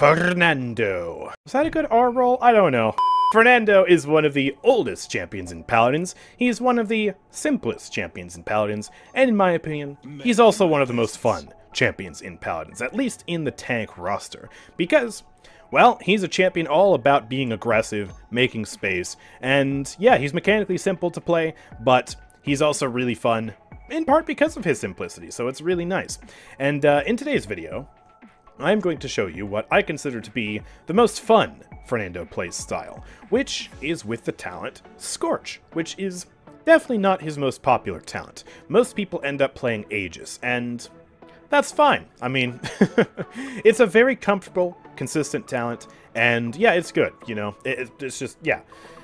Fernando. Was that a good R roll? I don't know. Fernando is one of the oldest champions in Paladins, he's one of the simplest champions in Paladins, and in my opinion, he's also one of the most fun champions in Paladins, at least in the tank roster, because, well, he's a champion all about being aggressive, making space, and yeah, he's mechanically simple to play, but he's also really fun, in part because of his simplicity, so it's really nice. And uh, in today's video, I'm going to show you what I consider to be the most fun Fernando plays style, which is with the talent Scorch, which is definitely not his most popular talent. Most people end up playing Aegis, and that's fine. I mean, it's a very comfortable, consistent talent, and yeah, it's good, you know? It, it's just, yeah.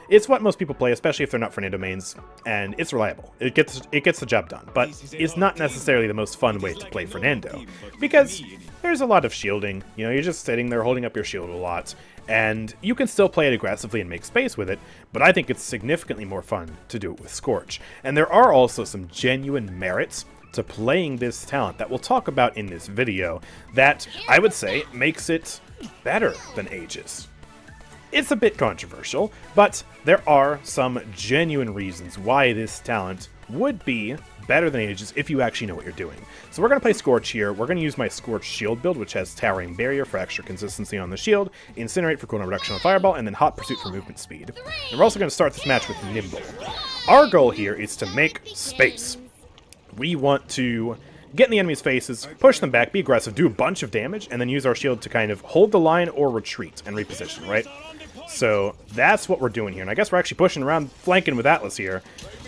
It's what most people play, especially if they're not Fernando mains, and it's reliable. It gets it gets the job done, but it's not necessarily the most fun way to play Fernando, because there's a lot of shielding. You know, you're just sitting there holding up your shield a lot, and you can still play it aggressively and make space with it, but I think it's significantly more fun to do it with Scorch. And there are also some genuine merits to playing this talent that we'll talk about in this video that I would say makes it better than Aegis. It's a bit controversial, but there are some genuine reasons why this talent would be better than Aegis if you actually know what you're doing. So we're going to play Scorch here. We're going to use my Scorch shield build, which has Towering Barrier for extra consistency on the shield, Incinerate for cooldown reduction on Fireball, and then Hot Pursuit for movement speed. And we're also going to start this match with Nimble. Our goal here is to make space. We want to get in the enemy's faces, push them back, be aggressive, do a bunch of damage, and then use our shield to kind of hold the line or retreat and reposition, right? So that's what we're doing here. And I guess we're actually pushing around, flanking with Atlas here.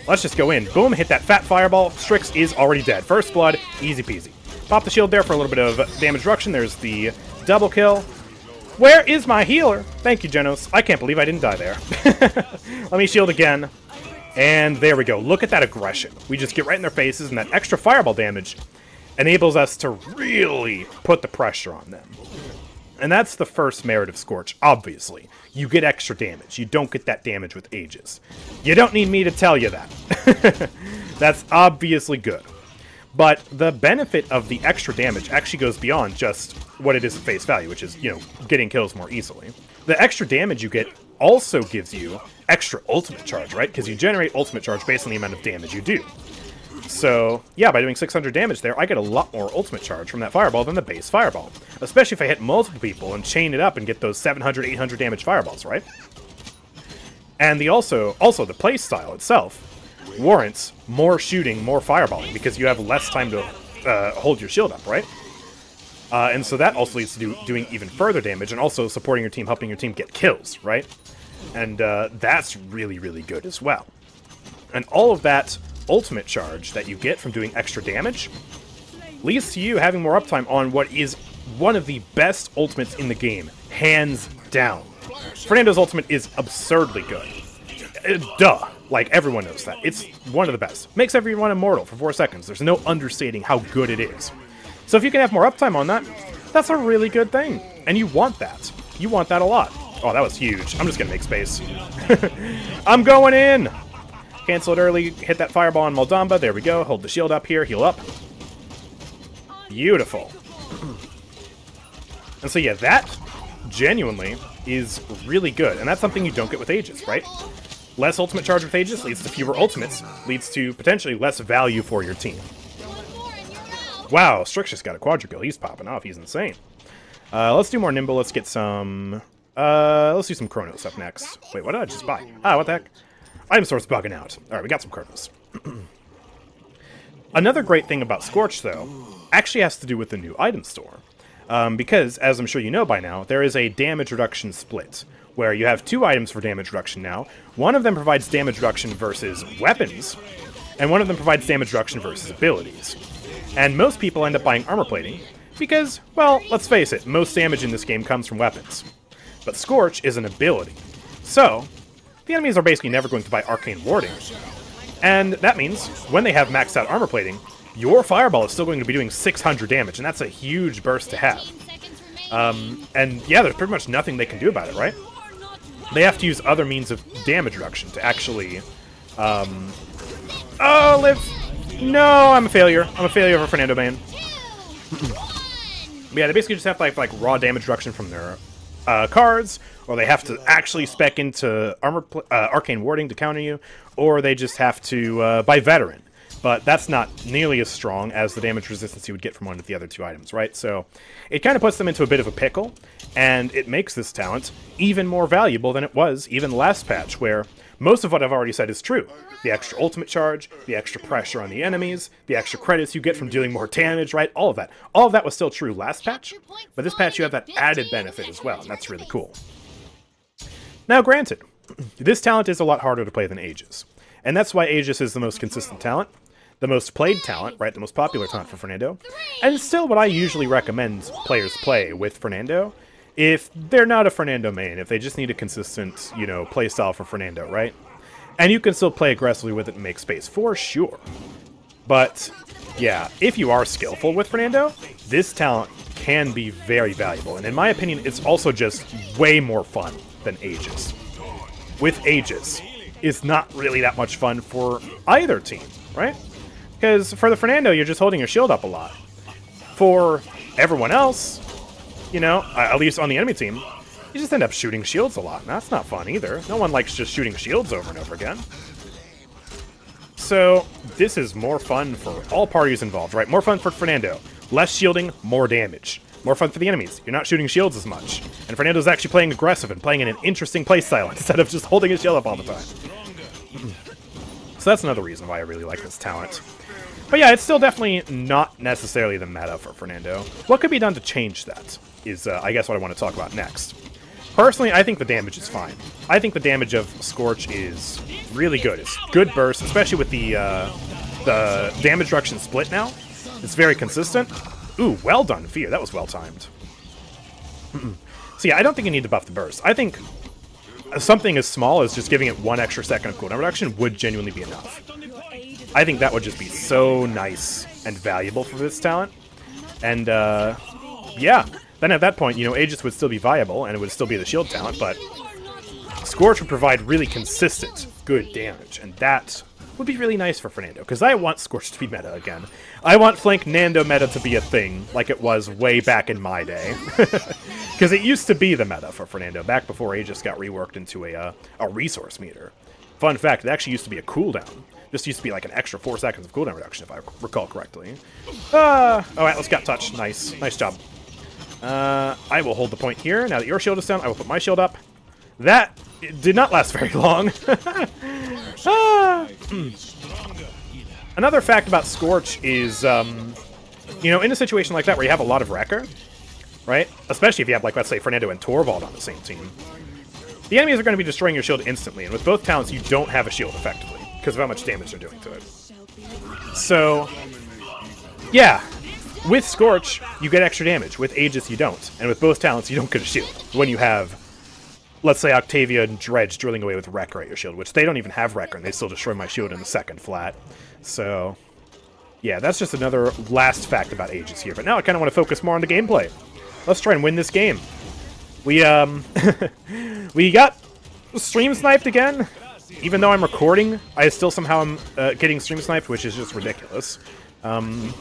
Let's just go in. Boom, hit that fat fireball. Strix is already dead. First blood, easy peasy. Pop the shield there for a little bit of damage reduction. There's the double kill. Where is my healer? Thank you, Jenos. I can't believe I didn't die there. Let me shield again. And there we go. Look at that aggression. We just get right in their faces, and that extra fireball damage enables us to really put the pressure on them. And that's the first merit of Scorch, obviously. You get extra damage. You don't get that damage with Aegis. You don't need me to tell you that. that's obviously good. But the benefit of the extra damage actually goes beyond just what it is at face value, which is, you know, getting kills more easily. The extra damage you get also gives you extra ultimate charge, right? Because you generate ultimate charge based on the amount of damage you do. So, yeah, by doing 600 damage there, I get a lot more ultimate charge from that fireball than the base fireball. Especially if I hit multiple people and chain it up and get those 700, 800 damage fireballs, right? And the also, also the playstyle itself warrants more shooting, more fireballing, because you have less time to uh, hold your shield up, right? Uh, and so that also leads to do, doing even further damage, and also supporting your team, helping your team get kills, right? And uh, that's really, really good as well. And all of that ultimate charge that you get from doing extra damage leads to you having more uptime on what is one of the best ultimates in the game, hands down. Fernando's ultimate is absurdly good. Uh, duh. Like, everyone knows that. It's one of the best. Makes everyone immortal for 4 seconds. There's no understating how good it is. So if you can have more uptime on that, that's a really good thing. And you want that. You want that a lot. Oh, that was huge. I'm just gonna make space. I'm going in! Cancel it early, hit that fireball on Moldamba. There we go. Hold the shield up here, heal up. Beautiful. And so yeah, that genuinely is really good. And that's something you don't get with Aegis, right? Less ultimate charge with Aegis leads to fewer ultimates, leads to potentially less value for your team. Wow, Strix just got a quadruple. He's popping off. He's insane. Uh, let's do more Nimble. Let's get some... Uh, let's do some Chronos up next. Wait, what did I just buy? Ah, what the heck? Item source bugging out. Alright, we got some Chronos. Another great thing about Scorch, though, actually has to do with the new item store. Um, because, as I'm sure you know by now, there is a damage reduction split, where you have two items for damage reduction now. One of them provides damage reduction versus weapons, and one of them provides damage reduction versus abilities. And most people end up buying armor plating, because, well, let's face it, most damage in this game comes from weapons. But Scorch is an ability. So, the enemies are basically never going to buy Arcane Warding. And that means, when they have maxed out armor plating, your Fireball is still going to be doing 600 damage, and that's a huge burst to have. Um, and yeah, there's pretty much nothing they can do about it, right? They have to use other means of damage reduction to actually... Um... Oh, live! No, I'm a failure. I'm a failure for Fernando Man. yeah, they basically just have like like raw damage reduction from their uh, cards, or they have to actually spec into armor uh, arcane warding to counter you, or they just have to uh, buy veteran. But that's not nearly as strong as the damage resistance you would get from one of the other two items, right? So it kind of puts them into a bit of a pickle, and it makes this talent even more valuable than it was even last patch, where most of what I've already said is true. The extra ultimate charge, the extra pressure on the enemies, the extra credits you get from dealing more damage, right? All of that. All of that was still true last patch, but this patch you have that added benefit as well, and that's really cool. Now granted, this talent is a lot harder to play than Aegis, and that's why Aegis is the most consistent talent, the most played talent, right, the most popular talent for Fernando, and still what I usually recommend players play with Fernando, if they're not a Fernando main, if they just need a consistent, you know, play style for Fernando, right? And you can still play aggressively with it and make space, for sure. But, yeah, if you are skillful with Fernando, this talent can be very valuable. And in my opinion, it's also just way more fun than Aegis. With Aegis, it's not really that much fun for either team, right? Because for the Fernando, you're just holding your shield up a lot. For everyone else, you know, at least on the enemy team, you just end up shooting shields a lot, and that's not fun either. No one likes just shooting shields over and over again. So, this is more fun for all parties involved, right? More fun for Fernando. Less shielding, more damage. More fun for the enemies. You're not shooting shields as much. And Fernando's actually playing aggressive and playing in an interesting playstyle instead of just holding his shield up all the time. so that's another reason why I really like this talent. But yeah, it's still definitely not necessarily the meta for Fernando. What could be done to change that is, uh, I guess, what I want to talk about next. Personally, I think the damage is fine. I think the damage of Scorch is really good. It's good burst, especially with the uh, the damage reduction split now. It's very consistent. Ooh, well done, Fear. That was well timed. so yeah, I don't think you need to buff the burst. I think something as small as just giving it one extra second of cooldown reduction would genuinely be enough. I think that would just be so nice and valuable for this talent. And, uh, yeah, then at that point, you know, Aegis would still be viable, and it would still be the shield talent, but Scorch would provide really consistent, good damage, and that would be really nice for Fernando, because I want Scorch to be meta again. I want Flank Nando meta to be a thing, like it was way back in my day. Because it used to be the meta for Fernando, back before Aegis got reworked into a, uh, a resource meter. Fun fact, it actually used to be a cooldown. This used to be like an extra 4 seconds of cooldown reduction, if I recall correctly. Ah! Alright, let's get touch. Nice. Nice job. Uh, I will hold the point here. Now that your shield is down, I will put my shield up. That did not last very long. ah. Another fact about Scorch is, um, you know, in a situation like that where you have a lot of Wrecker, right? Especially if you have, like, let's say, Fernando and Torvald on the same team. The enemies are going to be destroying your shield instantly, and with both talents, you don't have a shield effectively because of how much damage they're doing to it. So, yeah, with Scorch, you get extra damage. With Aegis, you don't. And with both talents, you don't get a shield. When you have, let's say, Octavia and Dredge drilling away with Wrecker at your shield, which they don't even have Wrecker, and they still destroy my shield in the second flat. So, yeah, that's just another last fact about Aegis here. But now I kind of want to focus more on the gameplay. Let's try and win this game. We, um, we got stream sniped again. Even though I'm recording, I still somehow am uh, getting stream sniped, which is just ridiculous. Um,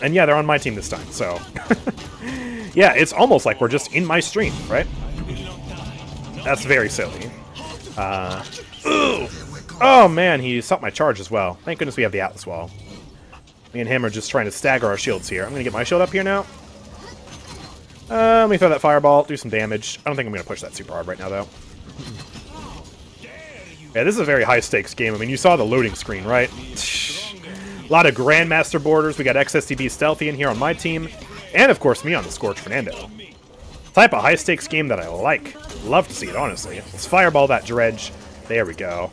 and yeah, they're on my team this time, so... yeah, it's almost like we're just in my stream, right? That's very silly. Uh, oh man, he stopped my charge as well. Thank goodness we have the Atlas Wall. Me and him are just trying to stagger our shields here. I'm gonna get my shield up here now. Uh, let me throw that fireball, do some damage. I don't think I'm gonna push that super hard right now, though. Yeah, this is a very high-stakes game. I mean, you saw the loading screen, right? A lot of Grandmaster borders. We got XSTB Stealthy in here on my team. And, of course, me on the Scorch Fernando. Type of high-stakes game that I like. Love to see it, honestly. Let's fireball that dredge. There we go.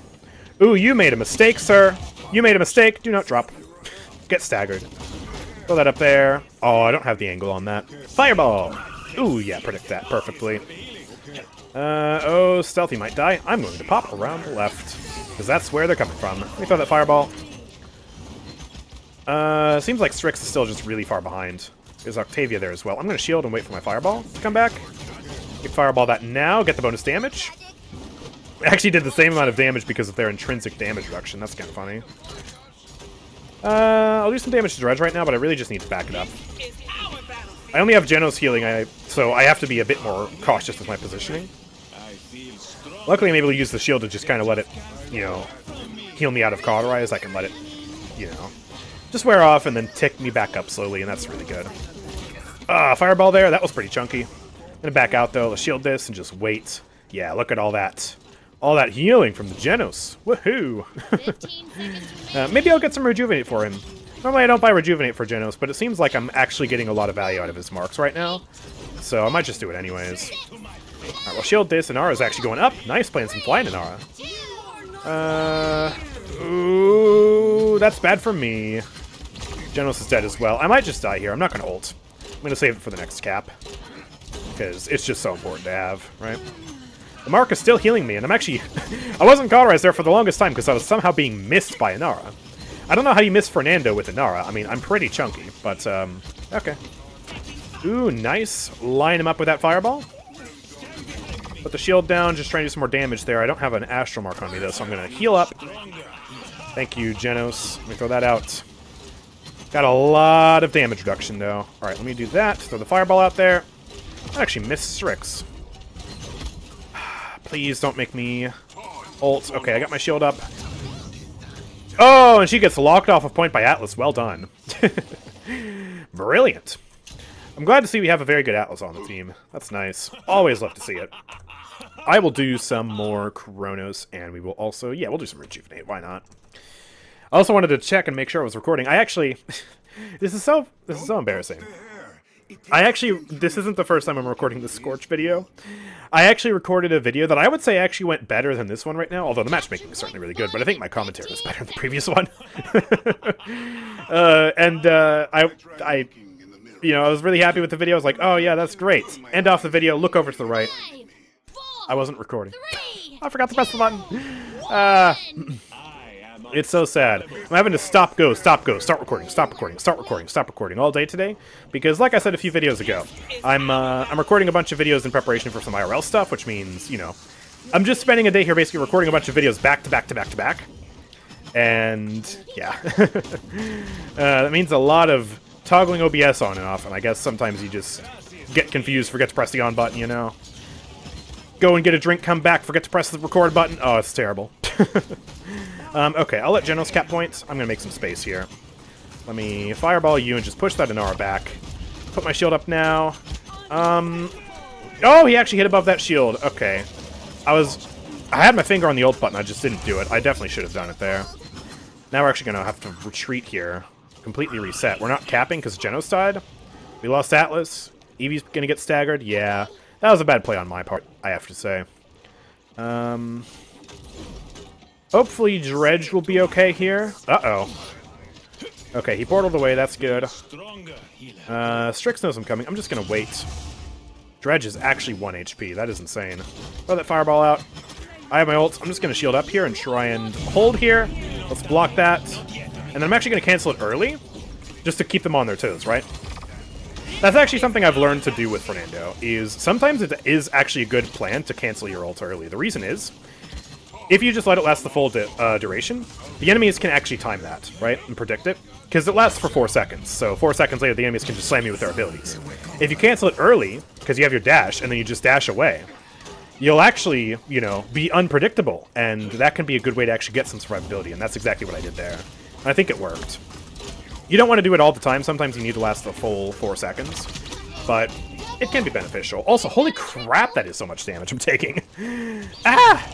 Ooh, you made a mistake, sir. You made a mistake. Do not drop. Get staggered. Throw that up there. Oh, I don't have the angle on that. Fireball! Ooh, yeah, predict that perfectly. Uh, oh, Stealthy might die. I'm going to pop around the left. Because that's where they're coming from. Let me throw that fireball. Uh, seems like Strix is still just really far behind. There's Octavia there as well. I'm going to shield and wait for my Fireball to come back. Get Fireball that now, get the bonus damage. Actually did the same amount of damage because of their intrinsic damage reduction. That's kind of funny. Uh, I'll do some damage to Dredge right now, but I really just need to back it up. I only have Jenos healing, I so I have to be a bit more cautious with my positioning. Luckily, I'm able to use the shield to just kind of let it, you know, heal me out of Cauterize. I can let it, you know, just wear off and then tick me back up slowly, and that's really good. Ah, Fireball there. That was pretty chunky. Gonna back out, though, shield this and just wait. Yeah, look at all that. All that healing from the Jenos. Woohoo! uh, maybe I'll get some Rejuvenate for him. Normally I don't buy Rejuvenate for Jenos, but it seems like I'm actually getting a lot of value out of his marks right now. So I might just do it anyways. Alright, well shield this, Inara's actually going up. Nice playing some flying Inara. Uh, ooh, that's bad for me. Jenos is dead as well. I might just die here. I'm not going to ult. I'm going to save it for the next cap. Because it's just so important to have, right? The mark is still healing me, and I'm actually... I wasn't cauterized there for the longest time because I was somehow being missed by Inara. I don't know how you miss Fernando with Inara. I mean, I'm pretty chunky, but, um, okay. Ooh, nice. Line him up with that fireball. Put the shield down, just trying to do some more damage there. I don't have an Astral Mark on me, though, so I'm going to heal up. Thank you, Jenos. Let me throw that out. Got a lot of damage reduction, though. All right, let me do that. Throw the fireball out there. I actually missed Strix. Please don't make me ult. Okay, I got my shield up. Oh, and she gets locked off a point by Atlas. Well done. Brilliant. I'm glad to see we have a very good Atlas on the team. That's nice. Always love to see it. I will do some more Chronos, and we will also... Yeah, we'll do some Rejuvenate. Why not? I also wanted to check and make sure I was recording. I actually... this is so... This is so embarrassing. I actually... This isn't the first time I'm recording the Scorch video. I actually recorded a video that I would say actually went better than this one right now, although the matchmaking is certainly really good, but I think my commentary was better than the previous one. uh, and uh, I... I you know, I was really happy with the video. I was like, oh yeah, that's great. End off the video, look over to the right. I wasn't recording. I forgot to press the button. Uh, it's so sad. I'm having to stop, go, stop, go, start recording, stop recording, start recording, stop recording all day today. Because, like I said a few videos ago, I'm uh, I'm recording a bunch of videos in preparation for some IRL stuff, which means, you know, I'm just spending a day here basically recording a bunch of videos back to back to back to back. And, yeah. uh, that means a lot of toggling OBS on and off, and I guess sometimes you just get confused, forget to press the on button, you know? Go and get a drink, come back, forget to press the record button. Oh, it's terrible. um, okay, I'll let Jenos cap points. I'm to make some space here. Let me fireball you and just push that Inara back. Put my shield up now. Um, oh, he actually hit above that shield. Okay. I was... I had my finger on the ult button, I just didn't do it. I definitely should have done it there. Now we're actually going to have to retreat here. Completely reset. We're not capping because Jenos died. We lost Atlas. Evie's going to get staggered. Yeah. That was a bad play on my part, I have to say. Um, hopefully Dredge will be okay here. Uh-oh. Okay, he portaled away. That's good. Uh, Strix knows I'm coming. I'm just going to wait. Dredge is actually 1 HP. That is insane. Throw that fireball out. I have my ult. I'm just going to shield up here and try and hold here. Let's block that. And then I'm actually going to cancel it early, just to keep them on their toes, right? That's actually something I've learned to do with Fernando, is sometimes it is actually a good plan to cancel your ult early. The reason is, if you just let it last the full uh, duration, the enemies can actually time that, right, and predict it, because it lasts for 4 seconds, so 4 seconds later the enemies can just slam you with their abilities. If you cancel it early, because you have your dash, and then you just dash away, you'll actually, you know, be unpredictable, and that can be a good way to actually get some survivability, and that's exactly what I did there. I think it worked. You don't want to do it all the time. Sometimes you need to last the full four seconds. But it can be beneficial. Also, holy crap, that is so much damage I'm taking. ah!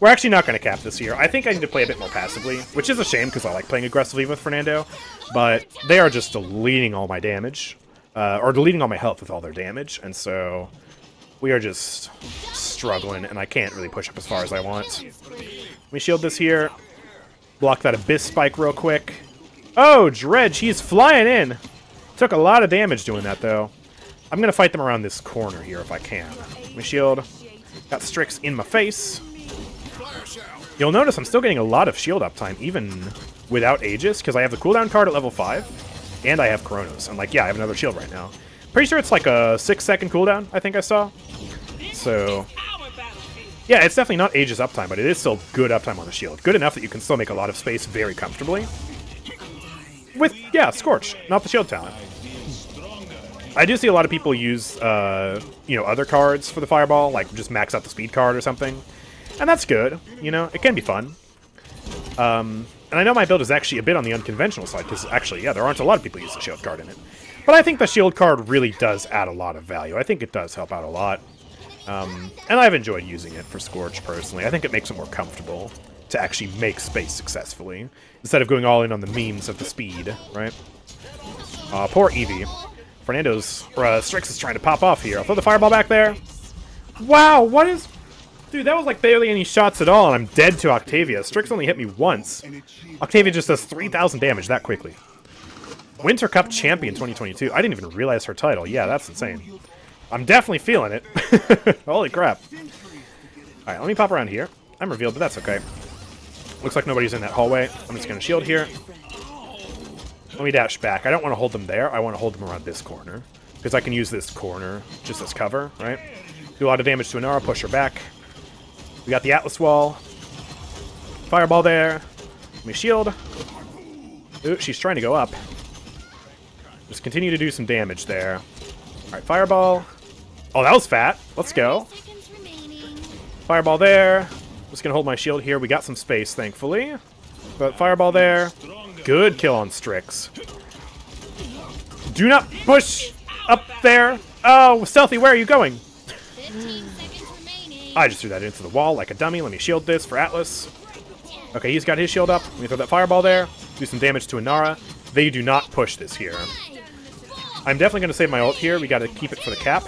We're actually not going to cap this here. I think I need to play a bit more passively, which is a shame because I like playing aggressively with Fernando. But they are just deleting all my damage, uh, or deleting all my health with all their damage, and so we are just struggling, and I can't really push up as far as I want. Let me shield this here. Block that Abyss Spike real quick. Oh, Dredge, he's flying in. Took a lot of damage doing that, though. I'm going to fight them around this corner here if I can. My shield. Got Strix in my face. You'll notice I'm still getting a lot of shield uptime, even without Aegis, because I have the cooldown card at level 5, and I have Chronos. I'm like, yeah, I have another shield right now. Pretty sure it's like a 6-second cooldown, I think I saw. So, yeah, it's definitely not Aegis uptime, but it is still good uptime on the shield. Good enough that you can still make a lot of space very comfortably. With, yeah, Scorch, not the shield talent. I do see a lot of people use, uh, you know, other cards for the Fireball, like just max out the speed card or something. And that's good, you know, it can be fun. Um, and I know my build is actually a bit on the unconventional side, because actually, yeah, there aren't a lot of people use the shield card in it. But I think the shield card really does add a lot of value. I think it does help out a lot. Um, and I've enjoyed using it for Scorch, personally. I think it makes it more comfortable to actually make space successfully, instead of going all in on the memes of the speed, right? Uh, poor Evie. Fernando's, uh, Strix is trying to pop off here. I'll throw the fireball back there. Wow, what is... Dude, that was like barely any shots at all, and I'm dead to Octavia. Strix only hit me once. Octavia just does 3,000 damage that quickly. Winter Cup Champion 2022. I didn't even realize her title. Yeah, that's insane. I'm definitely feeling it. Holy crap. Alright, let me pop around here. I'm revealed, but that's okay. Looks like nobody's in that hallway. I'm just going to shield here. Let me dash back. I don't want to hold them there. I want to hold them around this corner. Because I can use this corner just as cover, right? Do a lot of damage to Inara, push her back. We got the Atlas Wall. Fireball there. Let me shield. Ooh, she's trying to go up. Just continue to do some damage there. Alright, Fireball. Oh, that was fat. Let's go. Fireball there. Just gonna hold my shield here. We got some space, thankfully. But Fireball there. Good kill on Strix. Do not push up there. Oh, Stealthy, where are you going? I just threw that into the wall like a dummy. Let me shield this for Atlas. Okay, he's got his shield up. Let me throw that fireball there. Do some damage to Inara. They do not push this here. I'm definitely going to save my ult here. We got to keep it for the cap.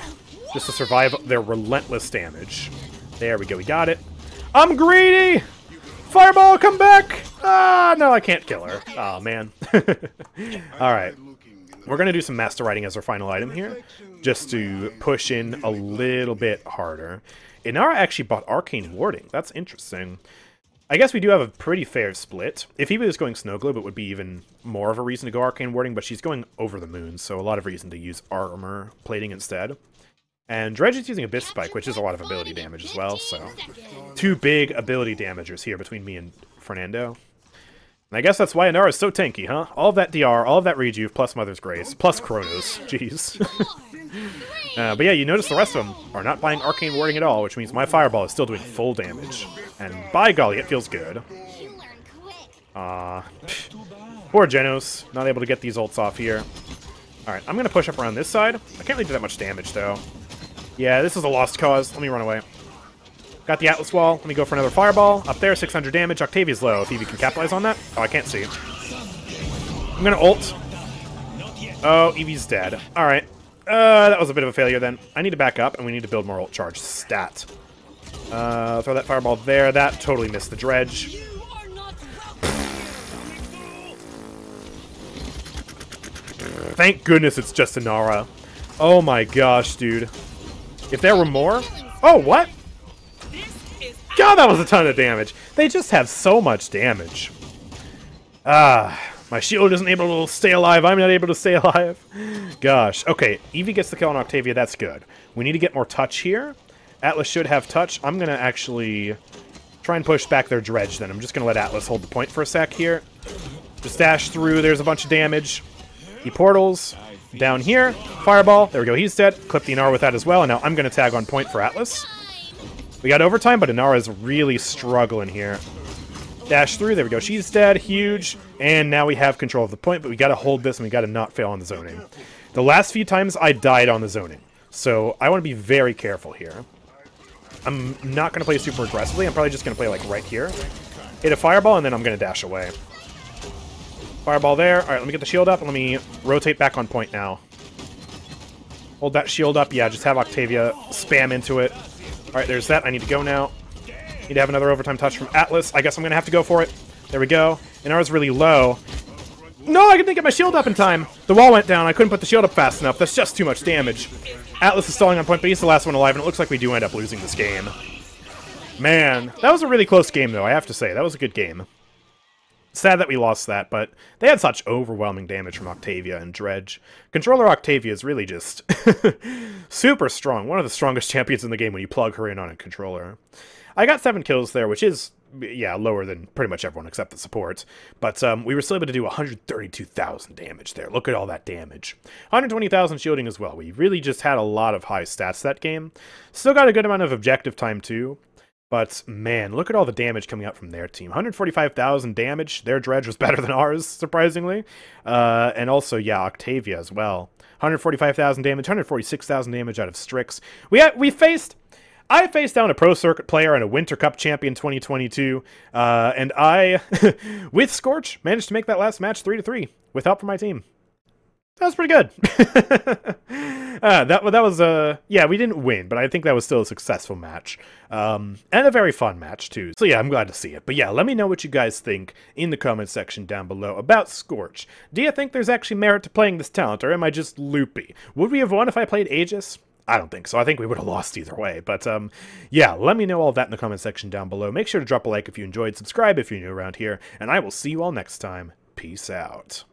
Just to survive their relentless damage. There we go. We got it. I'm greedy! Fireball, come back! Ah, no, I can't kill her. Oh, man. Alright. We're going to do some Master Riding as our final item here. Just to push in a little bit harder. Inara actually bought Arcane Warding. That's interesting. I guess we do have a pretty fair split. If he was going Snow Globe, it would be even more of a reason to go Arcane Warding, but she's going over the moon, so a lot of reason to use Armor Plating instead. And Dredge is using Abyss Spike, which is a lot of ability damage as well, so... Two big ability damagers here between me and Fernando. And I guess that's why Inara is so tanky, huh? All of that DR, all of that Rejuve, plus Mother's Grace, plus Chronos. Jeez. Uh, but yeah, you notice the rest of them are not buying Arcane Warding at all, which means my Fireball is still doing full damage. And by golly, it feels good. Uh, poor Jenos, not able to get these ults off here. Alright, I'm going to push up around this side. I can't really do that much damage, though. Yeah, this is a lost cause. Let me run away. Got the Atlas Wall. Let me go for another Fireball. Up there, 600 damage. Octavia's low. If Evie can capitalize on that. Oh, I can't see. I'm going to ult. Oh, Evie's dead. Alright. Uh, that was a bit of a failure then. I need to back up, and we need to build more ult charge stat. Uh, throw that fireball there. That totally missed the dredge. Thank goodness it's just Inara. Oh my gosh, dude. If there were more... Oh, what? God, that was a ton of damage. They just have so much damage. Ah... My shield isn't able to stay alive. I'm not able to stay alive. Gosh. Okay, Evie gets the kill on Octavia. That's good. We need to get more touch here. Atlas should have touch. I'm going to actually try and push back their dredge then. I'm just going to let Atlas hold the point for a sec here. Just dash through. There's a bunch of damage. He portals. Down here. Fireball. There we go. He's dead. Clip the Inara with that as well. And now I'm going to tag on point for Atlas. We got overtime, but Inara is really struggling here. Dash through. There we go. She's dead. Huge. And now we have control of the point, but we got to hold this and we got to not fail on the zoning. The last few times I died on the zoning. So I want to be very careful here. I'm not going to play super aggressively. I'm probably just going to play like right here. Hit a fireball and then I'm going to dash away. Fireball there. All right, let me get the shield up and let me rotate back on point now. Hold that shield up. Yeah, just have Octavia spam into it. All right, there's that. I need to go now. Need to have another overtime touch from Atlas. I guess I'm going to have to go for it. There we go. And ours really low. No, I didn't get my shield up in time. The wall went down. I couldn't put the shield up fast enough. That's just too much damage. Atlas is stalling on point, but he's the last one alive, and it looks like we do end up losing this game. Man, that was a really close game, though, I have to say. That was a good game. Sad that we lost that, but they had such overwhelming damage from Octavia and Dredge. Controller Octavia is really just super strong. One of the strongest champions in the game when you plug her in on a controller. I got seven kills there, which is yeah, lower than pretty much everyone except the support. But um, we were still able to do 132,000 damage there. Look at all that damage. 120,000 shielding as well. We really just had a lot of high stats that game. Still got a good amount of objective time too. But man, look at all the damage coming out from their team. 145,000 damage. Their dredge was better than ours, surprisingly. Uh, and also, yeah, Octavia as well. 145,000 damage, 146,000 damage out of Strix. We had, we faced I faced down a Pro Circuit player and a Winter Cup champion 2022, uh, and I, with Scorch, managed to make that last match 3 to 3 with help from my team. That was pretty good. uh, that that was uh yeah we didn't win, but I think that was still a successful match, um, and a very fun match too. So yeah, I'm glad to see it. But yeah, let me know what you guys think in the comment section down below about Scorch. Do you think there's actually merit to playing this talent, or am I just loopy? Would we have won if I played Aegis? I don't think so. I think we would have lost either way. But um, yeah, let me know all that in the comment section down below. Make sure to drop a like if you enjoyed, subscribe if you're new around here, and I will see you all next time. Peace out.